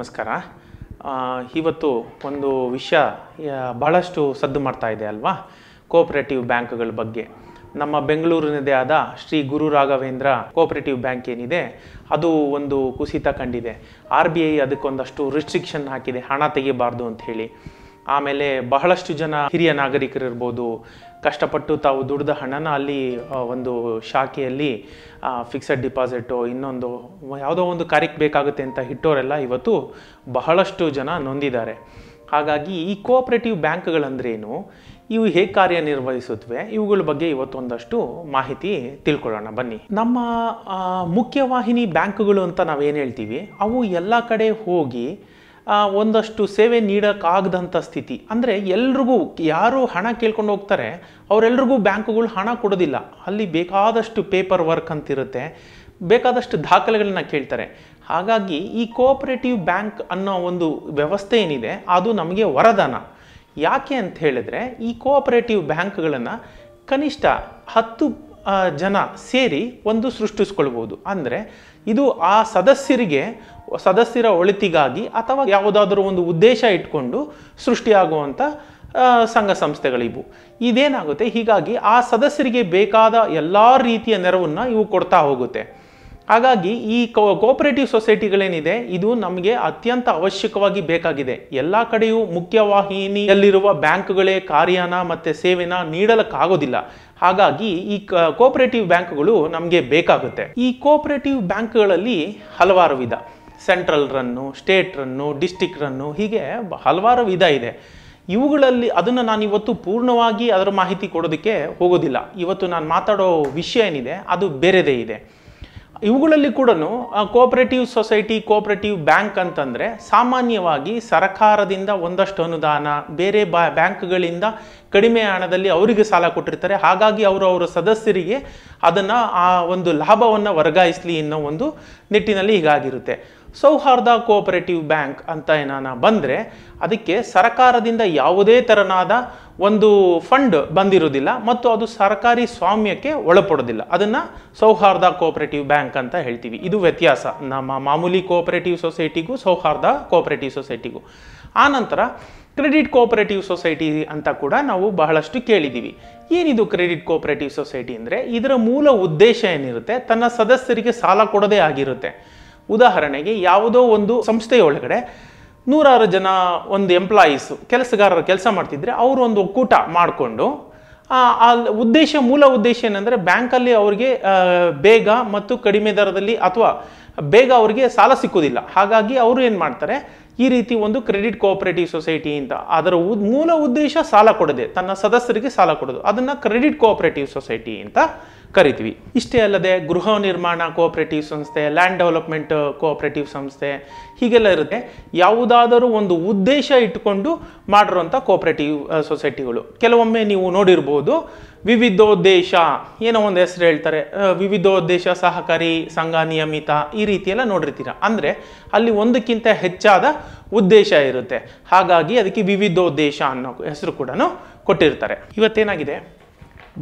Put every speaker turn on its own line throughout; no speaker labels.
ನಮಸ್ಕಾರ. ಇವತ್ತು ಒಂದು ವಿಷಯ ಬಹಳಷ್ಟು ಸದ್ದು ಮಾಡ್ತಾ ಇದೆ ಅಲ್ವಾ? ಕೋಆಪರೇಟಿವ್ ಬ್ಯಾಂಕ್ಗಳ ಬಗ್ಗೆ. ನಮ್ಮ ಬೆಂಗಳೂರಿನದೇ ಆದ ಶ್ರೀ ಗುರು ರಾಘವೇಂದ್ರ ಕೋಆಪರೇಟಿವ್ ಬ್ಯಾಂಕ್ ಏನಿದೆ, ಅದು ಒಂದು ಕುಸಿತ ಕಂಡಿದೆ. ಆರ್ ಬಿ ಐ ಅದಕ್ಕೊಂದಷ್ಟು ರಿಸ್ಟ್ರಿಕ್ಷನ್ ಹಾಕಿದೆ, ಹಣ ತೆಗಿಬಾರ್ದು ಅಂತ ಹೇಳಿ. ಆಮೇಲೆ ಬಹಳಷ್ಟು ಜನ ಹಿರಿಯ ನಾಗರಿಕರಿರ್ಬೋದು. ಕಷ್ಟಪಟ್ಟು ತಾವು ದುಡ್ದ ಹಣನ ಅಲ್ಲಿ ಒಂದು ಶಾಖೆಯಲ್ಲಿ ಫಿಕ್ಸೆಡ್ ಡಿಪಾಸಿಟು ಇನ್ನೊಂದು ಯಾವುದೋ ಒಂದು ಕಾರ್ಯಕ್ಕೆ ಬೇಕಾಗುತ್ತೆ ಅಂತ ಇಟ್ಟೋರೆಲ್ಲ ಇವತ್ತು ಬಹಳಷ್ಟು ಜನ ನೊಂದಿದ್ದಾರೆ. ಹಾಗಾಗಿ ಈ ಕೋಆಪರೇಟಿವ್ ಬ್ಯಾಂಕ್ಗಳಂದ್ರೇನು? ಇವು ಹೇಗೆ ಕಾರ್ಯನಿರ್ವಹಿಸುತ್ತವೆ ಇವುಗಳ ಬಗ್ಗೆ ಇವತ್ತೊಂದಷ್ಟು ಮಾಹಿತಿ ತಿಳ್ಕೊಳ್ಳೋಣ. ಬನ್ನಿ. ನಮ್ಮ ಮುಖ್ಯವಾಹಿನಿ ಬ್ಯಾಂಕ್ಗಳು ಅಂತ ನಾವೇನು ಹೇಳ್ತೀವಿ? ಅವು ಎಲ್ಲ ಕಡೆ ಹೋಗಿ ಒಂದಷ್ಟು ಸೇವೆ ನೀಡೋಕ್ಕಾಗದಂಥ ಸ್ಥಿತಿ. ಅಂದರೆ ಎಲ್ರಿಗೂ ಯಾರು ಹಣ ಕೇಳ್ಕೊಂಡು ಹೋಗ್ತಾರೆ, ಅವರೆಲ್ರಿಗೂ ಬ್ಯಾಂಕುಗಳು ಹಣ ಕೊಡೋದಿಲ್ಲ. ಅಲ್ಲಿ ಬೇಕಾದಷ್ಟು ಪೇಪರ್ ವರ್ಕ್ ಅಂತಿರುತ್ತೆ, ಬೇಕಾದಷ್ಟು ದಾಖಲೆಗಳನ್ನ ಕೇಳ್ತಾರೆ. ಹಾಗಾಗಿ ಈ ಕೋಆಪರೇಟಿವ್ ಬ್ಯಾಂಕ್ ಅನ್ನೋ ಒಂದು ವ್ಯವಸ್ಥೆ ಏನಿದೆ, ಅದು ನಮಗೆ ವರದಾನ. ಯಾಕೆ ಅಂತ ಹೇಳಿದ್ರೆ, ಈ ಕೋಆಪರೇಟಿವ್ ಬ್ಯಾಂಕ್ಗಳನ್ನು ಕನಿಷ್ಠ ಹತ್ತು ಜನ ಸೇರಿ ಒಂದು ಸೃಷ್ಟಿಸ್ಕೊಳ್ಬೋದು. ಅಂದರೆ ಇದು ಆ ಸದಸ್ಯರಿಗೆ, ಸದಸ್ಯರ ಒಳಿತಿಗಾಗಿ ಅಥವಾ ಯಾವುದಾದ್ರೂ ಒಂದು ಉದ್ದೇಶ ಇಟ್ಕೊಂಡು ಸೃಷ್ಟಿಯಾಗುವಂಥ ಸಂಘ ಸಂಸ್ಥೆಗಳಿವು. ಇದೇನಾಗುತ್ತೆ? ಹೀಗಾಗಿ ಆ ಸದಸ್ಯರಿಗೆ ಬೇಕಾದ ಎಲ್ಲ ರೀತಿಯ ನೆರವನ್ನು ಇವು ಕೊಡ್ತಾ ಹೋಗುತ್ತೆ. ಹಾಗಾಗಿ ಈ ಕೋಪರೇಟಿವ್ ಸೊಸೈಟಿಗಳೇನಿದೆ, ಇದು ನಮಗೆ ಅತ್ಯಂತ ಅವಶ್ಯಕವಾಗಿ ಬೇಕಾಗಿದೆ. ಎಲ್ಲ ಕಡೆಯೂ ಮುಖ್ಯವಾಹಿನಿಯಲ್ಲಿರುವ ಬ್ಯಾಂಕ್ಗಳೇ ಕಾರ್ಯನ ಮತ್ತು ಸೇವೆನ ನೀಡಲಕ್ಕಾಗೋದಿಲ್ಲ. ಹಾಗಾಗಿ ಈ ಕೋಪರೇಟಿವ್ ಬ್ಯಾಂಕ್ಗಳು ನಮಗೆ ಬೇಕಾಗುತ್ತೆ. ಈ ಕೋಪರೇಟಿವ್ ಬ್ಯಾಂಕ್ಗಳಲ್ಲಿ ಹಲವಾರು ವಿಧ. ಸೆಂಟ್ರಲ್ ರನ್ನು ಸ್ಟೇಟ್ ರನ್ನು ಡಿಸ್ಟಿಕ್ ರನ್ನು ಹೀಗೆ ಹಲವಾರು ವಿಧ ಇದೆ. ಇವುಗಳಲ್ಲಿ ಅದನ್ನು ನಾನು ಇವತ್ತು ಪೂರ್ಣವಾಗಿ ಅದರ ಮಾಹಿತಿ ಕೊಡೋದಕ್ಕೆ ಹೋಗೋದಿಲ್ಲ. ಇವತ್ತು ನಾನು ಮಾತಾಡೋ ವಿಷಯ ಏನಿದೆ, ಅದು ಬೇರೆದೇ ಇದೆ. ಇವುಗಳಲ್ಲಿ ಕೂಡ ಕೋಆಪರೇಟಿವ್ ಸೊಸೈಟಿ ಕೋಆಪರೇಟಿವ್ ಬ್ಯಾಂಕ್ ಅಂತಂದರೆ ಸಾಮಾನ್ಯವಾಗಿ ಸರ್ಕಾರದಿಂದ ಒಂದಷ್ಟು ಅನುದಾನ, ಬೇರೆ ಬಾ ಬ್ಯಾಂಕ್ಗಳಿಂದ ಕಡಿಮೆ ಹಣದಲ್ಲಿ ಅವರಿಗೆ ಸಾಲ ಕೊಟ್ಟಿರ್ತಾರೆ. ಹಾಗಾಗಿ ಅವರು ಅವರ ಸದಸ್ಯರಿಗೆ ಅದನ್ನು ಆ ಒಂದು ಲಾಭವನ್ನು ವರ್ಗಾಯಿಸಲಿ ಅನ್ನೋ ಒಂದು ನಿಟ್ಟಿನಲ್ಲಿ ಹೀಗಾಗಿರುತ್ತೆ. ಸೌಹಾರ್ದ ಕೋಆಪರೇಟಿವ್ ಬ್ಯಾಂಕ್ ಅಂತ ಏನಾನ ಬಂದರೆ ಅದಕ್ಕೆ ಸರ್ಕಾರದಿಂದ ಯಾವುದೇ ತೆರನಾದ ಒಂದು ಫಂಡ್ ಬಂದಿರೋದಿಲ್ಲ ಮತ್ತು ಅದು ಸರ್ಕಾರಿ ಸ್ವಾಮ್ಯಕ್ಕೆ ಒಳಪಡೋದಿಲ್ಲ ಅದನ್ನು ಸೌಹಾರ್ದ ಕೋಆಪರೇಟಿವ್ ಬ್ಯಾಂಕ್ ಅಂತ ಹೇಳ್ತೀವಿ. ಇದು ವ್ಯತ್ಯಾಸ. ನಮ್ಮ ಮಾಮೂಲಿ ಕೋಆಪರೇಟಿವ್ ಸೊಸೈಟಿಗೂ ಸೌಹಾರ್ದ ಕೋಆಪರೇಟಿವ್ ಸೊಸೈಟಿಗೂ ಆನಂತರ ಕ್ರೆಡಿಟ್ ಕೋಆಪರೇಟಿವ್ ಸೊಸೈಟಿ ಅಂತ ಕೂಡ ನಾವು ಬಹಳಷ್ಟು ಕೇಳಿದ್ದೀವಿ. ಏನಿದು ಕ್ರೆಡಿಟ್ ಕೋಆಪರೇಟಿವ್ ಸೊಸೈಟಿ ಅಂದರೆ ಇದರ ಮೂಲ ಉದ್ದೇಶ ಏನಿರುತ್ತೆ? ತನ್ನ ಸದಸ್ಯರಿಗೆ ಸಾಲ ಕೊಡದೇ ಆಗಿರುತ್ತೆ. ಉದಾಹರಣೆಗೆ ಯಾವುದೋ ಒಂದು ಸಂಸ್ಥೆಯೊಳಗಡೆ ನೂರಾರು ಜನ ಒಂದು ಎಂಪ್ಲಾಯೀಸು ಕೆಲಸಗಾರರು ಕೆಲಸ ಮಾಡ್ತಿದ್ರೆ ಅವರು ಒಂದು ಒಕ್ಕೂಟ ಮಾಡಿಕೊಂಡು, ಆ ಉದ್ದೇಶ, ಮೂಲ ಉದ್ದೇಶ ಏನಂದರೆ ಬ್ಯಾಂಕಲ್ಲಿ ಅವರಿಗೆ ಬೇಗ ಮತ್ತು ಕಡಿಮೆ ದರದಲ್ಲಿ ಅಥವಾ ಬೇಗ ಅವರಿಗೆ ಸಾಲ ಸಿಕ್ಕೋದಿಲ್ಲ ಹಾಗಾಗಿ ಅವರು ಏನು ಮಾಡ್ತಾರೆ, ಈ ರೀತಿ ಒಂದು ಕ್ರೆಡಿಟ್ ಕೋಆಪರೇಟಿವ್ ಸೊಸೈಟಿ ಅಂತ ಅದರ ಮೂಲ ಉದ್ದೇಶ ಸಾಲ ಕೊಡದೆ, ತನ್ನ ಸದಸ್ಯರಿಗೆ ಸಾಲ ಕೊಡೋದು. ಅದನ್ನು ಕ್ರೆಡಿಟ್ ಕೋಆಪರೇಟಿವ್ ಸೊಸೈಟಿ ಅಂತ ಕರಿತೀವಿ. ಇಷ್ಟೇ ಅಲ್ಲದೆ ಗೃಹ ನಿರ್ಮಾಣ ಕೋಆಪರೇಟಿವ್ ಸಂಸ್ಥೆ ಲ್ಯಾಂಡ್ ಡೆವಲಪ್ಮೆಂಟ್ ಕೋಆಪರೇಟಿವ್ ಸಂಸ್ಥೆ ಹೀಗೆಲ್ಲ ಇರುತ್ತೆ. ಯಾವುದಾದರೂ ಒಂದು ಉದ್ದೇಶ ಇಟ್ಟುಕೊಂಡು ಮಾಡಿರುವಂಥ ಕೋಆಪರೇಟಿವ್ ಸೊಸೈಟಿಗಳು ಕೆಲವೊಮ್ಮೆ ನೀವು ನೋಡಿರ್ಬೋದು ವಿವಿಧೋದ್ದೇಶ ಏನೋ ಒಂದು ಹೆಸರು ಹೇಳ್ತಾರೆ ಆ, ವಿವಿಧೋದ್ದೇಶ ಸಹಕಾರಿ ಸಂಘ ನಿಯಮಿತ ಈ ರೀತಿಯೆಲ್ಲ ನೋಡಿರ್ತೀರ. ಅಂದರೆ ಅಲ್ಲಿ ಒಂದಕ್ಕಿಂತ ಹೆಚ್ಚಾದ ಉದ್ದೇಶ ಇರುತ್ತೆ. ಹಾಗಾಗಿ ಅದಕ್ಕೆ ವಿವಿಧೋದ್ದೇಶ ಅನ್ನೋ ಹೆಸರು ಕೂಡ ಕೊಟ್ಟಿರ್ತಾರೆ. ಇವತ್ತೇನಾಗಿದೆ?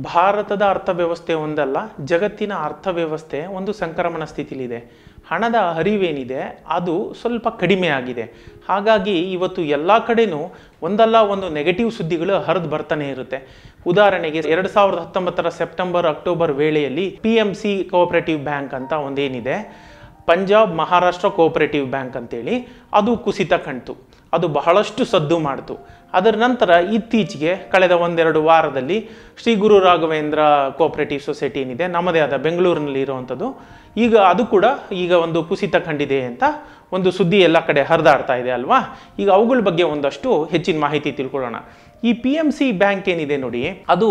ಭಾರತದ ಅರ್ಥವ್ಯವಸ್ಥೆ ಒಂದಲ್ಲ, ಜಗತ್ತಿನ ಅರ್ಥವ್ಯವಸ್ಥೆ ಒಂದು ಸಂಕ್ರಮಣ ಸ್ಥಿತಿಲಿದೆ. ಹಣದ ಹರಿವೇನಿದೆ, ಅದು ಸ್ವಲ್ಪ ಕಡಿಮೆ ಆಗಿದೆ. ಹಾಗಾಗಿ ಇವತ್ತು ಎಲ್ಲ ಕಡೆನೂ ಒಂದಲ್ಲ ಒಂದು ನೆಗೆಟಿವ್ ಸುದ್ದಿಗಳು ಹರಿದು ಬರ್ತಾನೆ ಇರುತ್ತೆ. ಉದಾಹರಣೆಗೆ ಎರಡು ಸಾವಿರದ ಹತ್ತೊಂಬತ್ತರ ಸೆಪ್ಟೆಂಬರ್, ಅಕ್ಟೋಬರ್ ವೇಳೆಯಲ್ಲಿ P M C cooperative bank ಅಂತ ಒಂದೇನಿದೆ. ಪಂಜಾಬ್ ಮಹಾರಾಷ್ಟ್ರ ಕೋಆಪರೇಟಿವ್ ಬ್ಯಾಂಕ್ ಅಂತೇಳಿ, ಅದು ಕುಸಿತ ಕಣ್ತು ಅದು ಬಹಳಷ್ಟು ಸದ್ದು ಮಾಡ್ತು. ಅದರ ನಂತರ ಇತ್ತೀಚೆಗೆ ಕಳೆದ ಒಂದೆರಡು ವಾರದಲ್ಲಿ ಶ್ರೀ ಗುರು ರಾಘವೇಂದ್ರ ಕೋಆಪರೇಟಿವ್ ಸೊಸೈಟಿ ಏನಿದೆ, ನಮ್ಮದೇ ಆದ ಬೆಂಗಳೂರಿನಲ್ಲಿ ಇರುವಂಥದ್ದು, ಈಗ ಅದು ಕೂಡ ಈಗ ಒಂದು ಕುಸಿತ ಕಂಡಿದೆ ಅಂತ ಒಂದು ಸುದ್ದಿ ಎಲ್ಲ ಕಡೆ ಹರಿದಾಡ್ತಾ ಇದೆ ಅಲ್ವಾ? ಈಗ ಅವುಗಳ ಬಗ್ಗೆ ಒಂದಷ್ಟು ಹೆಚ್ಚಿನ ಮಾಹಿತಿ ತಿಳ್ಕೊಳ್ಳೋಣ. ಈ ಪಿ ಎಂ ಸಿ ಬ್ಯಾಂಕ್ ಏನಿದೆ ನೋಡಿ, ಅದು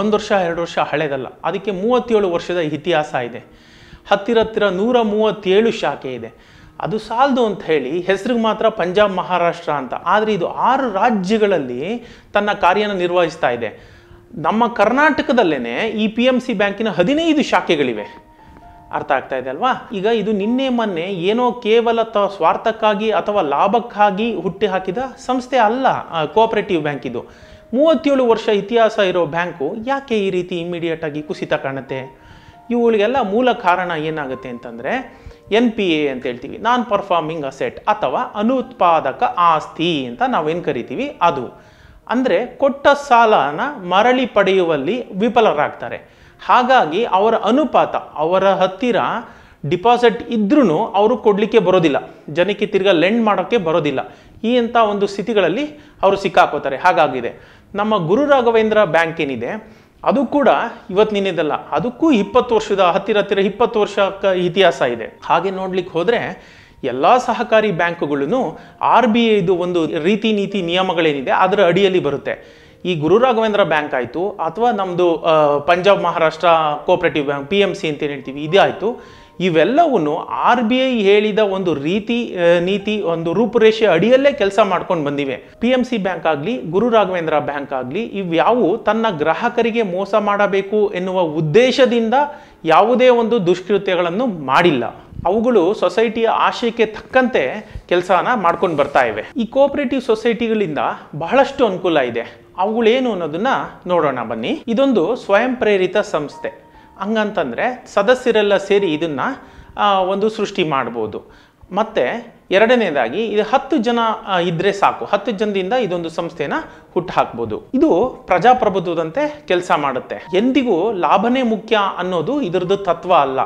ಒಂದು ವರ್ಷ, ಎರಡು ವರ್ಷ ಹಳೆದಲ್ಲ, ಅದಕ್ಕೆ ಮೂವತ್ತೇಳು ವರ್ಷದ ಇತಿಹಾಸ ಇದೆ. ಹತ್ತಿರ ಹತ್ತಿರ ನೂರ ಮೂವತ್ತೇಳು ಶಾಖೆ ಇದೆ. ಅದು ಸಾಲದು ಅಂತ ಹೇಳಿ ಹೆಸರಿಗೆ ಮಾತ್ರ ಪಂಜಾಬ್ ಮಹಾರಾಷ್ಟ್ರ ಅಂತ. ಆದರೆ ಇದು ಆರು ರಾಜ್ಯಗಳಲ್ಲಿ ತನ್ನ ಕಾರ್ಯನ ನಿರ್ವಹಿಸ್ತಾ ಇದೆ. ನಮ್ಮ ಕರ್ನಾಟಕದಲ್ಲೇ ಈ ಪಿ ಎಂ ಸಿ ಬ್ಯಾಂಕಿನ ಹದಿನೈದು ಶಾಖೆಗಳಿವೆ. ಅರ್ಥ ಆಗ್ತಾ ಇದೆ ಅಲ್ವಾ? ಈಗ ಇದು ನಿನ್ನೆ ಮೊನ್ನೆ ಏನೋ ಕೇವಲ ತ ಸ್ವಾರ್ಥಕ್ಕಾಗಿ ಅಥವಾ ಲಾಭಕ್ಕಾಗಿ ಹುಟ್ಟಿ ಹಾಕಿದ ಸಂಸ್ಥೆ ಅಲ್ಲ ಕೋಆಪರೇಟಿವ್ ಬ್ಯಾಂಕ್ ಇದು. ಮೂವತ್ತೇಳು ವರ್ಷ ಇತಿಹಾಸ ಇರೋ ಬ್ಯಾಂಕು ಯಾಕೆ ಈ ರೀತಿ ಇಮ್ಮಿಡಿಯೇಟ್ ಆಗಿ ಕುಸಿತ ಕಾಣುತ್ತೆ? ಇವುಗಳಿಗೆಲ್ಲ ಮೂಲ ಕಾರಣ ಏನಾಗುತ್ತೆ ಅಂತಂದರೆ ಎನ್ ಪಿ ಎ ಅಂತ ಹೇಳ್ತೀವಿ. ನಾನ್ ಪರ್ಫಾರ್ಮಿಂಗ್ ಅಸೆಟ್ ಅಥವಾ ಅನುತ್ಪಾದಕ ಆಸ್ತಿ ಅಂತ ನಾವೇನು ಕರಿತೀವಿ? ಅದು. ಅಂದರೆ ಕೊಟ್ಟ ಸಾಲನ ಮರಳಿ ಪಡೆಯುವಲ್ಲಿ ವಿಫಲರಾಗ್ತಾರೆ. ಹಾಗಾಗಿ ಅವರ ಅನುಪಾತ, ಅವರ ಹತ್ತಿರ ಡಿಪಾಸಿಟ್ ಇದ್ರೂ ಅವರು ಕೊಡಲಿಕ್ಕೆ ಬರೋದಿಲ್ಲ. ಜನಕ್ಕೆ ತಿರ್ಗಾ ಲೆಂಡ್ ಮಾಡೋಕ್ಕೆ ಬರೋದಿಲ್ಲ. ಈ ಅಂಥ ಒಂದು ಸ್ಥಿತಿಗಳಲ್ಲಿ ಅವರು ಸಿಕ್ಕಾಕೋತಾರೆ. ಹಾಗಾಗಿದೆ. ನಮ್ಮ ಗುರು ರಾಘವೇಂದ್ರ ಬ್ಯಾಂಕ್ ಏನಿದೆ? ಅದು ಕೂಡ ಇವತ್ತು ನಿನ್ನೆದಲ್ಲ. ಅದಕ್ಕೂ ಇಪ್ಪತ್ತು ವರ್ಷದ ಹತ್ತಿರ ಹತ್ತಿರ ಇಪ್ಪತ್ತು ವರ್ಷಕ್ಕೆ ಇತಿಹಾಸ ಇದೆ. ಹಾಗೆ ನೋಡ್ಲಿಕ್ಕೆ ಹೋದರೆ ಎಲ್ಲ ಸಹಕಾರಿ ಬ್ಯಾಂಕುಗಳನ್ನು ಆರ್ ಬಿ ಐದು ಒಂದು ರೀತಿ ನೀತಿ ನಿಯಮಗಳೇನಿದೆ ಅದರ ಅಡಿಯಲ್ಲಿ ಬರುತ್ತೆ. ಈ ಗುರು ರಾಘವೇಂದ್ರ ಬ್ಯಾಂಕ್ ಆಯಿತು ಅಥವಾ ನಮ್ಮದು Punjab Maharashtra cooperative bank, P M C ಅಂತ ಹೇಳ್ತೀವಿ ಇದಾಯಿತು ಇವೆಲ್ಲವನ್ನು ಆರ್ ಬಿ ಐ ಹೇಳಿದ ಒಂದು ರೀತಿ ನೀತಿ, ಒಂದು ರೂಪುರೇಷೆ ಅಡಿಯಲ್ಲೇ ಕೆಲಸ ಮಾಡ್ಕೊಂಡು ಬಂದಿವೆ. ಪಿ ಎಂ ಸಿ ಬ್ಯಾಂಕ್ ಆಗಲಿ, ಗುರು ರಾಘವೇಂದ್ರ ಬ್ಯಾಂಕ್ ಆಗಲಿ, ಇವ್ಯಾವು ತನ್ನ ಗ್ರಾಹಕರಿಗೆ ಮೋಸ ಮಾಡಬೇಕು ಎನ್ನುವ ಉದ್ದೇಶದಿಂದ ಯಾವುದೇ ಒಂದು ದುಷ್ಕೃತ್ಯಗಳನ್ನು ಮಾಡಿಲ್ಲ. ಅವುಗಳು ಸೊಸೈಟಿಯ ಆಶಯಕ್ಕೆ ತಕ್ಕಂತೆ ಕೆಲಸನ ಮಾಡ್ಕೊಂಡು ಬರ್ತಾ ಇವೆ. ಈ ಕೋಆಪರೇಟಿವ್ ಸೊಸೈಟಿಗಳಿಂದ ಬಹಳಷ್ಟು ಅನುಕೂಲ ಇದೆ. ಅವುಗಳೇನು ಅನ್ನೋದನ್ನ ನೋಡೋಣ ಬನ್ನಿ. ಇದೊಂದು ಸ್ವಯಂ ಪ್ರೇರಿತ ಸಂಸ್ಥೆ. ಹಂಗಂತಂದ್ರೆ ಸದಸ್ಯರೆಲ್ಲ ಸೇರಿ ಇದನ್ನು ಒಂದು ಸೃಷ್ಟಿ ಮಾಡ್ಬೋದು. ಮತ್ತು ಎರಡನೇದಾಗಿ ಇದು ಹತ್ತು ಜನ ಇದ್ದರೆ ಸಾಕು. ಹತ್ತು ಜನದಿಂದ ಇದೊಂದು ಸಂಸ್ಥೆನ ಹುಟ್ಟು ಹಾಕ್ಬೋದು ಇದು ಪ್ರಜಾಪ್ರಭುತ್ವದಂತೆ ಕೆಲಸ ಮಾಡುತ್ತೆ. ಎಂದಿಗೂ ಲಾಭನೇ ಮುಖ್ಯ ಅನ್ನೋದು ಇದರದ್ದು ತತ್ವ ಅಲ್ಲ.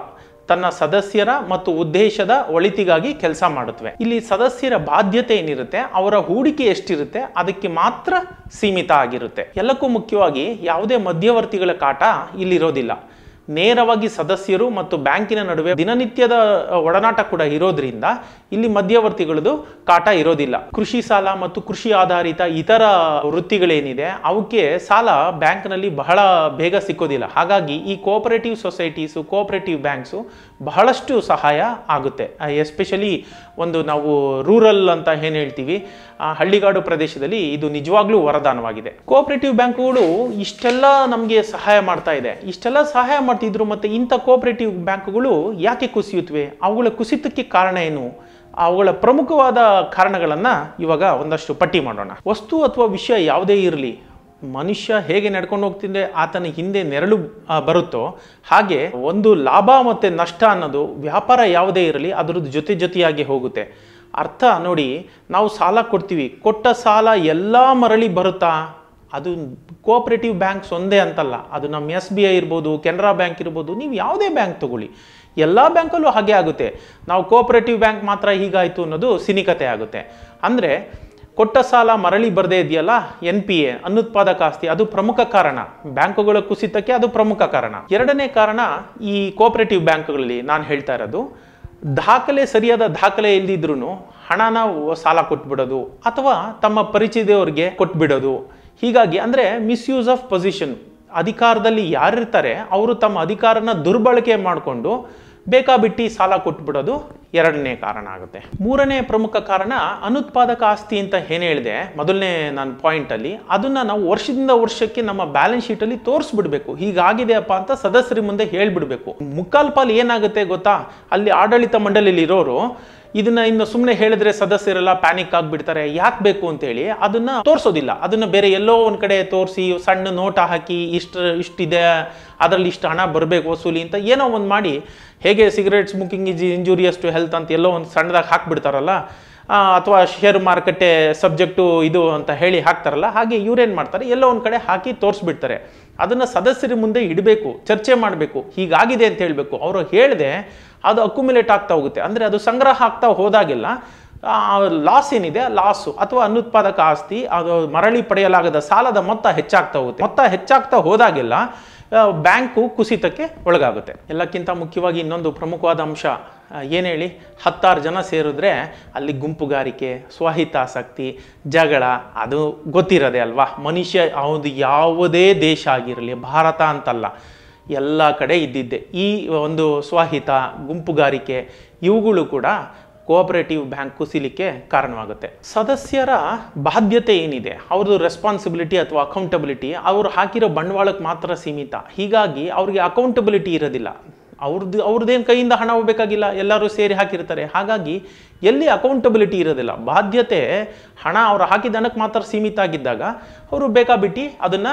ತನ್ನ ಸದಸ್ಯರ ಮತ್ತು ಉದ್ದೇಶದ ಒಳಿತಿಗಾಗಿ ಕೆಲಸ ಮಾಡುತ್ತವೆ. ಇಲ್ಲಿ ಸದಸ್ಯರ ಬಾಧ್ಯತೆ ಏನಿರುತ್ತೆ, ಅವರ ಹೂಡಿಕೆ ಎಷ್ಟಿರುತ್ತೆ, ಅದಕ್ಕೆ ಮಾತ್ರ ಸೀಮಿತ ಆಗಿರುತ್ತೆ. ಎಲ್ಲಕ್ಕೂ ಮುಖ್ಯವಾಗಿ ಯಾವುದೇ ಮಧ್ಯವರ್ತಿಗಳ ಕಾಟ ಇಲ್ಲಿರೋದಿಲ್ಲ. ನೇರವಾಗಿ ಸದಸ್ಯರು ಮತ್ತು ಬ್ಯಾಂಕಿನ ನಡುವೆ ದಿನನಿತ್ಯದ ಒಡನಾಟ ಕೂಡ ಇರೋದ್ರಿಂದ ಇಲ್ಲಿ ಮಧ್ಯವರ್ತಿಗಳದು ಕಾಟ ಇರೋದಿಲ್ಲ. ಕೃಷಿ ಸಾಲ ಮತ್ತು ಕೃಷಿ ಆಧಾರಿತ ಇತರ ವೃತ್ತಿಗಳೇನಿದೆ, ಅವಕ್ಕೆ ಸಾಲ ಬ್ಯಾಂಕ್ನಲ್ಲಿ ಬಹಳ ಬೇಗ ಸಿಕ್ಕೋದಿಲ್ಲ. ಹಾಗಾಗಿ ಈ ಕೋಆಪರೇಟಿವ್ ಸೊಸೈಟೀಸು ಕೋಆಪರೇಟಿವ್ ಬ್ಯಾಂಕ್ಸು ಬಹಳಷ್ಟು ಸಹಾಯ ಆಗುತ್ತೆ. ಎಸ್ಪೆಷಲಿ ಒಂದು ನಾವು ರೂರಲ್ ಅಂತ ಏನು ಹೇಳ್ತೀವಿ, ಆ, ಹಳ್ಳಿಗಾಡು ಪ್ರದೇಶದಲ್ಲಿ ಇದು ನಿಜವಾಗ್ಲೂ ವರದಾನವಾಗಿದೆ. ಕೋಆಪರೇಟಿವ್ ಬ್ಯಾಂಕುಗಳು ಇಷ್ಟೆಲ್ಲ ನಮಗೆ ಸಹಾಯ ಮಾಡ್ತಾ ಇದೆ. ಇಷ್ಟೆಲ್ಲ ಸಹಾಯ ಮಾಡ್ತಿದ್ರು ಮತ್ತು ಇಂಥ ಕೋಆಪರೇಟಿವ್ ಬ್ಯಾಂಕುಗಳು ಯಾಕೆ ಕುಸಿಯುತ್ತವೆ ಅವುಗಳ ಕುಸಿತಕ್ಕೆ ಕಾರಣ ಏನು? ಅವುಗಳ ಪ್ರಮುಖವಾದ ಕಾರಣಗಳನ್ನು ಇವಾಗ ಒಂದಷ್ಟು ಪಟ್ಟಿ ಮಾಡೋಣ. ವಸ್ತು ಅಥವಾ ವಿಷಯ ಯಾವುದೇ ಇರಲಿ ಮನುಷ್ಯ ಹೇಗೆ ನಡ್ಕೊಂಡು ಹೋಗ್ತಿದ್ರೆ ಆತನ ಹಿಂದೆ ನೆರಳು ಬರುತ್ತೋ, ಹಾಗೆ ಒಂದು ಲಾಭ ಮತ್ತು ನಷ್ಟ ಅನ್ನೋದು ವ್ಯಾಪಾರ ಯಾವುದೇ ಇರಲಿ, ಅದರದ್ದು ಜೊತೆ ಜೊತೆಯಾಗಿ ಹೋಗುತ್ತೆ. ಅರ್ಥ ನೋಡಿ, ನಾವು ಸಾಲ ಕೊಡ್ತೀವಿ. ಕೊಟ್ಟ ಸಾಲ ಎಲ್ಲ ಮರಳಿ ಬರುತ್ತಾ? ಅದು ಕೋಆಪರೇಟಿವ್ ಬ್ಯಾಂಕ್ಸ್ ಒಂದೇ ಅಂತಲ್ಲ. ಅದು ನಮ್ಮ ಎಸ್ ಬಿ ಐ ಇರ್ಬೋದು, ಕೆನರಾ ಬ್ಯಾಂಕ್ ಇರ್ಬೋದು, ನೀವು ಯಾವುದೇ ಬ್ಯಾಂಕ್ ತಗೊಳ್ಳಿ. ಎಲ್ಲ ಬ್ಯಾಂಕಲ್ಲೂ ಹಾಗೆ ಆಗುತ್ತೆ. ನಾವು ಕೋಆಪರೇಟಿವ್ ಬ್ಯಾಂಕ್ ಮಾತ್ರ ಹೀಗಾಯಿತು ಅನ್ನೋದು ಸಿನಿಕತೆ ಆಗುತ್ತೆ. ಅಂದರೆ ಕೊಟ್ಟ ಸಾಲ ಮರಳಿ ಬರದೇ ಇದೆಯಲ್ಲ, ಎನ್ ಪಿ ಎ ಅನುತ್ಪಾದಕ ಆಸ್ತಿ, ಅದು ಪ್ರಮುಖ ಕಾರಣ. ಬ್ಯಾಂಕುಗಳ ಕುಸಿತಕ್ಕೆ ಅದು ಪ್ರಮುಖ ಕಾರಣ. ಎರಡನೇ ಕಾರಣ, ಈ ಕೋಆಪರೇಟಿವ್ ಬ್ಯಾಂಕ್ಗಳಲ್ಲಿ ನಾನು ಹೇಳ್ತಾ ಇರೋದು, ದಾಖಲೆ ಸರಿಯಾದ ದಾಖಲೆ ಇಲ್ದಿದ್ರು ಹಣನ ಸಾಲ ಕೊಟ್ಬಿಡೋದು, ಅಥವಾ ತಮ್ಮ ಪರಿಚಯದವ್ರಿಗೆ ಕೊಟ್ಬಿಡೋದು. ಹೀಗಾಗಿ ಅಂದರೆ ಮಿಸ್ಯೂಸ್ ಆಫ್ ಪೊಸಿಷನ್. ಅಧಿಕಾರದಲ್ಲಿ ಯಾರಿರ್ತಾರೆ, ಅವರು ತಮ್ಮ ಅಧಿಕಾರನ ದುರ್ಬಳಕೆ ಮಾಡಿಕೊಂಡು ಬೇಕಾಬಿಟ್ಟಿ ಸಾಲ ಕೊಟ್ಬಿಡೋದು ಎರಡನೇ ಕಾರಣ ಆಗುತ್ತೆ. ಮೂರನೇ ಪ್ರಮುಖ ಕಾರಣ ಅನುತ್ಪಾದಕ ಆಸ್ತಿ ಅಂತ ಏನು ಹೇಳಿದೆ? ಮೊದಲನೇ ನನ್ನ ಪಾಯಿಂಟಲ್ಲಿ ಅದನ್ನು ನಾವು ವರ್ಷದಿಂದ ವರ್ಷಕ್ಕೆ ನಮ್ಮ ಬ್ಯಾಲೆನ್ಸ್ ಶೀಟಲ್ಲಿ ತೋರಿಸ್ಬಿಡ್ಬೇಕು. ಹೀಗಾಗಿದೆಯಪ್ಪ ಅಂತ ಸದಸ್ಯರ ಮುಂದೆ ಹೇಳಿಬಿಡ್ಬೇಕು. ಮುಕ್ಕಾಲ್ ಪಾಲು ಏನಾಗುತ್ತೆ ಗೊತ್ತಾ? ಅಲ್ಲಿ ಆಡಳಿತ ಮಂಡಳಿಯಲ್ಲಿ ಇರೋರು ಇದನ್ನ ಇನ್ನು ಸುಮ್ಮನೆ ಹೇಳಿದ್ರೆ ಸದಸ್ಯರೆಲ್ಲ ಪ್ಯಾನಿಕ್ ಆಗಿಬಿಡ್ತಾರೆ. ಯಾಕೆ ಬೇಕು ಅಂತೇಳಿ ಅದನ್ನ ತೋರಿಸೋದಿಲ್ಲ. ಅದನ್ನ ಬೇರೆ ಎಲ್ಲೋ ಒಂದು ಕಡೆ ತೋರಿಸಿ ಸಣ್ಣ ನೋಟ ಹಾಕಿ ಇಷ್ಟು, ಇಷ್ಟಿದೆ, ಅದರಲ್ಲಿ ಇಷ್ಟು ಹಣ ಬರಬೇಕು ವಸೂಲಿ ಅಂತ ಏನೋ ಒಂದು ಮಾಡಿ, ಹೇಗೆ cigarette smoking is injurious to health ಅಂತ ಎಲ್ಲೋ ಒಂದು ಸಣ್ಣದಾಗಿ ಹಾಕ್ಬಿಡ್ತಾರಲ್ಲ ಅಥವಾ ಶೇರ್ ಮಾರುಕಟ್ಟೆ ಸಬ್ಜೆಕ್ಟು ಇದು ಅಂತ ಹೇಳಿ ಹಾಕ್ತಾರಲ್ಲ, ಹಾಗೆ ಇವ್ರೇನು ಮಾಡ್ತಾರೆ? ಎಲ್ಲ ಒಂದು ಕಡೆ ಹಾಕಿ ತೋರಿಸ್ಬಿಡ್ತಾರೆ. ಅದನ್ನು ಸದಸ್ಯರ ಮುಂದೆ ಇಡಬೇಕು, ಚರ್ಚೆ ಮಾಡಬೇಕು, ಹೀಗಾಗಿದೆ ಅಂತ ಹೇಳಬೇಕು. ಅವರು ಹೇಳಿದೆ ಅದು ಅಕ್ಯುಮುಲೇಟ್ ಆಗ್ತಾ ಹೋಗುತ್ತೆ. ಅಂದರೆ ಅದು ಸಂಗ್ರಹ ಆಗ್ತಾ ಹೋದಾಗೆಲ್ಲ ಲಾಸ್ ಏನಿದೆ? ಲಾಸು ಅಥವಾ ಅನುತ್ಪಾದಕ ಆಸ್ತಿ, ಅದು ಮರಳಿ ಪಡೆಯಲಾಗದ ಸಾಲದ ಮೊತ್ತ ಹೆಚ್ಚಾಗ್ತಾ ಹೋಗುತ್ತೆ. ಮೊತ್ತ ಹೆಚ್ಚಾಗ್ತಾ ಹೋದಾಗೆಲ್ಲ ಬ್ಯಾಂಕು ಕುಸಿತಕ್ಕೆ ಒಳಗಾಗುತ್ತೆ. ಎಲ್ಲಕ್ಕಿಂತ ಮುಖ್ಯವಾಗಿ ಇನ್ನೊಂದು ಪ್ರಮುಖವಾದ ಅಂಶ ಏನು ಹೇಳಿ? ಹತ್ತಾರು ಜನ ಸೇರಿದ್ರೆ ಅಲ್ಲಿ ಗುಂಪುಗಾರಿಕೆ, ಸ್ವಹಿತಾಸಕ್ತಿ, ಜಗಳ, ಅದು ಗೊತ್ತಿರೋದೆ ಅಲ್ವಾ? ಮನುಷ್ಯ ಅವನು ಯಾವುದೇ ದೇಶ ಆಗಿರಲಿ, ಭಾರತ ಅಂತಲ್ಲ, ಎಲ್ಲ ಕಡೆ ಇದ್ದಿದ್ದೆ. ಈ ಒಂದು ಸ್ವಹಿತ, ಗುಂಪುಗಾರಿಕೆ, ಇವುಗಳು ಕೂಡ ಕೋಆಪರೇಟಿವ್ ಬ್ಯಾಂಕ್ ಕುಸಿಲಿಕ್ಕೆ ಕಾರಣವಾಗುತ್ತೆ. ಸದಸ್ಯರ ಬಾಧ್ಯತೆ ಏನಿದೆ? ಅವ್ರದ್ದು ರೆಸ್ಪಾನ್ಸಿಬಿಲಿಟಿ ಅಥವಾ ಅಕೌಂಟಬಿಲಿಟಿ ಅವರು ಹಾಕಿರೋ ಬಂಡವಾಳಕ್ಕೆ ಮಾತ್ರ ಸೀಮಿತ. ಹೀಗಾಗಿ ಅವ್ರಿಗೆ ಅಕೌಂಟಬಿಲಿಟಿ ಇರೋದಿಲ್ಲ. ಅವ್ರದ್ದು ಅವ್ರದ್ದೇನು ಕೈಯಿಂದ ಹಣ ಹೋಗಬೇಕಾಗಿಲ್ಲ ಎಲ್ಲರೂ ಸೇರಿ ಹಾಕಿರ್ತಾರೆ. ಹಾಗಾಗಿ ಎಲ್ಲಿ ಅಕೌಂಟಬಿಲಿಟಿ ಇರೋದಿಲ್ಲ. ಬಾಧ್ಯತೆ ಹಣ ಅವರು ಹಾಕಿದ ಹಣಕ್ಕೆ ಮಾತ್ರ ಸೀಮಿತ ಆಗಿದ್ದಾಗ ಅವರು ಬೇಕಾಬಿಟ್ಟು ಅದನ್ನು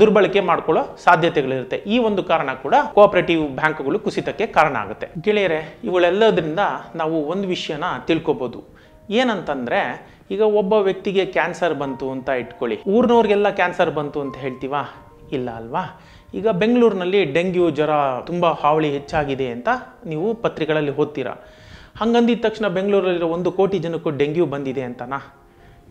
ದುರ್ಬಳಕೆ ಮಾಡ್ಕೊಳ್ಳೋ ಸಾಧ್ಯತೆಗಳಿರುತ್ತೆ. ಈ ಒಂದು ಕಾರಣ ಕೂಡ ಕೋಆಪರೇಟಿವ್ ಬ್ಯಾಂಕ್ಗಳು ಕುಸಿತಕ್ಕೆ ಕಾರಣ ಆಗುತ್ತೆ. ಗೆಳೆಯರೆ ಇವುಗಳೆಲ್ಲದರಿಂದ ನಾವು ಒಂದು ವಿಷಯನ ತಿಳ್ಕೊಬೋದು. ಏನಂತಂದರೆ, ಈಗ ಒಬ್ಬ ವ್ಯಕ್ತಿಗೆ ಕ್ಯಾನ್ಸರ್ ಬಂತು ಅಂತ ಇಟ್ಕೊಳ್ಳಿ. ಊರಿನವ್ರಿಗೆಲ್ಲ ಕ್ಯಾನ್ಸರ್ ಬಂತು ಅಂತ ಹೇಳ್ತೀವಾ? ಇಲ್ಲ ಅಲ್ವಾ? ಈಗ ಬೆಂಗಳೂರಿನಲ್ಲಿ ಡೆಂಗ್ಯೂ ಜ್ವರ ತುಂಬ ಹಾವಳಿ ಹೆಚ್ಚಾಗಿದೆ ಅಂತ ನೀವು ಪತ್ರಿಕೆಗಳಲ್ಲಿ ಓದ್ತೀರಾ. ಹಂಗಂದಿದ ತಕ್ಷಣ ಬೆಂಗಳೂರಲ್ಲಿರೋ ಒಂದು ಕೋಟಿ ಜನಕ್ಕೂ ಡೆಂಗ್ಯೂ ಬಂದಿದೆ ಅಂತನಾ?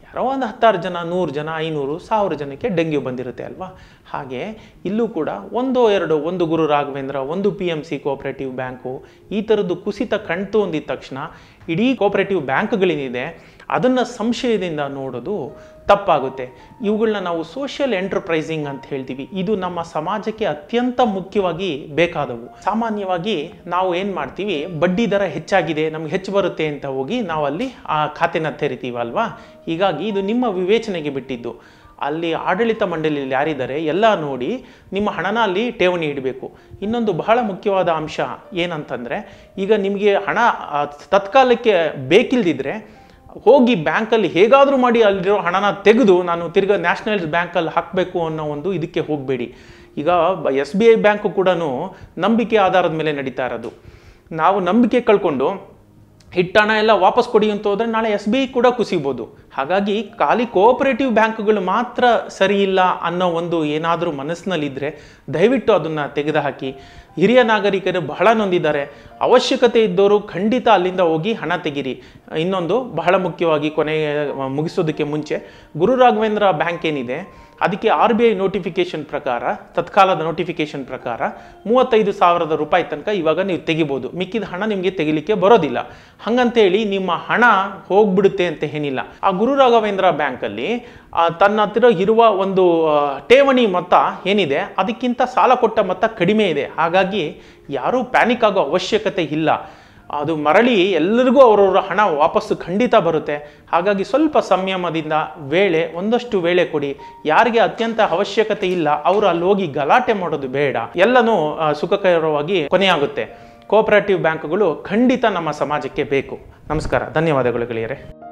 ಯಾರೋ ಒಂದು ಹತ್ತಾರು ಜನ, ನೂರು ಜನ, ಐನೂರು, ಸಾವಿರ ಜನಕ್ಕೆ ಡೆಂಗ್ಯೂ ಬಂದಿರುತ್ತೆ ಅಲ್ವಾ? ಹಾಗೆ ಇಲ್ಲೂ ಕೂಡ ಒಂದು ಎರಡು ಒಂದು ಗುರು ರಾಘವೇಂದ್ರ, ಒಂದು P M C cooperative bank ಈ ಥರದ್ದು ಕುಸಿತ ಕಣ್ತು ಅಂದಿದ ತಕ್ಷಣ ಇಡೀ ಕೋಪರೇಟಿವ್ ಬ್ಯಾಂಕ್ಗಳೇನಿದೆ ಅದನ್ನು ಸಂಶಯದಿಂದ ನೋಡೋದು ತಪ್ಪಾಗುತ್ತೆ. ಇವುಗಳನ್ನ ನಾವು ಸೋಷಿಯಲ್ ಎಂಟರ್ಪ್ರೈಸಿಂಗ್ ಅಂತ ಹೇಳ್ತೀವಿ. ಇದು ನಮ್ಮ ಸಮಾಜಕ್ಕೆ ಅತ್ಯಂತ ಮುಖ್ಯವಾಗಿ ಬೇಕಾದವು. ಸಾಮಾನ್ಯವಾಗಿ ನಾವು ಏನು ಮಾಡ್ತೀವಿ? ಬಡ್ಡಿ ದರ ಹೆಚ್ಚಾಗಿದೆ, ನಮ್ಗೆ ಹೆಚ್ಚು ಬರುತ್ತೆ ಅಂತ ಹೋಗಿ ನಾವು ಅಲ್ಲಿ ಆ ಖಾತೆನ ತೆರಿತೀವಲ್ವಾ? ಹೀಗಾಗಿ ಇದು ನಿಮ್ಮ ವಿವೇಚನೆಗೆ ಬಿಟ್ಟಿದ್ದು. ಅಲ್ಲಿ ಆಡಳಿತ ಮಂಡಳಿಯಲ್ಲಿ ಯಾರಿದ್ದಾರೆ ಎಲ್ಲ ನೋಡಿ ನಿಮ್ಮ ಹಣನ ಅಲ್ಲಿ ಠೇವಣಿ ಇಡಬೇಕು. ಇನ್ನೊಂದು ಬಹಳ ಮುಖ್ಯವಾದ ಅಂಶ ಏನಂತಂದರೆ, ಈಗ ನಿಮಗೆ ಹಣ ತತ್ಕಾಲಕ್ಕೆ ಬೇಕಿಲ್ದಿದ್ರೆ ಹೋಗಿ ಬ್ಯಾಂಕಲ್ಲಿ ಹೇಗಾದರೂ ಮಾಡಿ ಅಲ್ಲಿರೋ ಹಣನ ತೆಗೆದು ನಾನು ತಿರ್ಗಾ ನ್ಯಾಷನಲ್ ಬ್ಯಾಂಕಲ್ಲಿ ಹಾಕಬೇಕು ಅನ್ನೋ ಒಂದು ಇದಕ್ಕೆ ಹೋಗಬೇಡಿ. ಈಗ ಎಸ್ ಬಿ ಐ ಬ್ಯಾಂಕು ಕೂಡ ನಂಬಿಕೆ ಆಧಾರದ ಮೇಲೆ ನಡೀತಾ ಇರೋದು. ನಾವು ನಂಬಿಕೆ ಕಳ್ಕೊಂಡು ಹಿಟ್ಟಣ ಎಲ್ಲ ವಾಪಸ್ ಕೊಡಿ ಅಂತ ಹೋದರೆ ನಾಳೆ ಎಸ್ ಬಿ ಐ ಕೂಡ ಕುಸಿಬೋದು. ಹಾಗಾಗಿ ಖಾಲಿ ಕೋಆಪರೇಟಿವ್ ಬ್ಯಾಂಕ್ಗಳು ಮಾತ್ರ ಸರಿ ಇಲ್ಲ ಅನ್ನೋ ಒಂದು ಏನಾದರೂ ಮನಸ್ಸಿನಲ್ಲಿದ್ದರೆ ದಯವಿಟ್ಟು ಅದನ್ನು ತೆಗೆದುಹಾಕಿ. ಹಿರಿಯ ನಾಗರಿಕರು ಬಹಳ ನೊಂದಿದ್ದಾರೆ. ಅವಶ್ಯಕತೆ ಇದ್ದವರು ಖಂಡಿತ ಅಲ್ಲಿಂದ ಹೋಗಿ ಹಣ ತೆಗಿರಿ. ಇನ್ನೊಂದು ಬಹಳ ಮುಖ್ಯವಾಗಿ ಕೊನೆಗೆ ಮುಗಿಸೋದಕ್ಕೆ ಮುಂಚೆ ಗುರು ರಾಘವೇಂದ್ರ ಬ್ಯಾಂಕ್ ಏನಿದೆ? ಅದಕ್ಕೆ ಆರ್ ಬಿ ಐ ನೋಟಿಫಿಕೇಶನ್ ಪ್ರಕಾರ, ತತ್ಕಾಲದ ನೋಟಿಫಿಕೇಶನ್ ಪ್ರಕಾರ ಮೂವತ್ತೈದು ಸಾವಿರದ ರೂಪಾಯಿ ತನಕ ಇವಾಗ ನೀವು ತೆಗಿಬೋದು. ಮಿಕ್ಕಿದ ಹಣ ನಿಮಗೆ ತೆಗಿಲಿಕ್ಕೆ ಬರೋದಿಲ್ಲ. ಹಂಗಂತೇಳಿ ನಿಮ್ಮ ಹಣ ಹೋಗ್ಬಿಡುತ್ತೆ ಅಂತ ಏನಿಲ್ಲ. ಆ ಗುರು ರಾಘವೇಂದ್ರ ಬ್ಯಾಂಕಲ್ಲಿ ತನ್ನ ಹತ್ತಿರ ಇರುವ ಒಂದು ಠೇವಣಿ ಮೊತ್ತ ಏನಿದೆ, ಅದಕ್ಕಿಂತ ಸಾಲ ಕೊಟ್ಟ ಮೊತ್ತ ಕಡಿಮೆ ಇದೆ. ಹಾಗಾಗಿ ಯಾರೂ ಪ್ಯಾನಿಕ್ ಆಗೋ ಅವಶ್ಯಕತೆ ಇಲ್ಲ. ಅದು ಮರಳಿ ಎಲ್ಲರಿಗೂ ಅವರವರ ಹಣ ವಾಪಸ್ಸು ಖಂಡಿತ ಬರುತ್ತೆ. ಹಾಗಾಗಿ ಸ್ವಲ್ಪ ಸಂಯಮದಿಂದ ವೇಳೆ, ಒಂದಷ್ಟು ವೇಳೆ ಕೊಡಿ. ಯಾರಿಗೆ ಅತ್ಯಂತ ಅವಶ್ಯಕತೆ ಇಲ್ಲ, ಅವರು ಅಲ್ಲಿ ಹೋಗಿ ಗಲಾಟೆ ಮಾಡೋದು ಬೇಡ. ಎಲ್ಲನೂ ಸುಖಕರವಾಗಿ ಕೊನೆಯಾಗುತ್ತೆ. ಕೋಆಪರೇಟಿವ್ ಬ್ಯಾಂಕ್ಗಳು ಖಂಡಿತ ನಮ್ಮ ಸಮಾಜಕ್ಕೆ ಬೇಕು. ನಮಸ್ಕಾರ. ಧನ್ಯವಾದಗಳು ಗೆಳೆಯರೆ.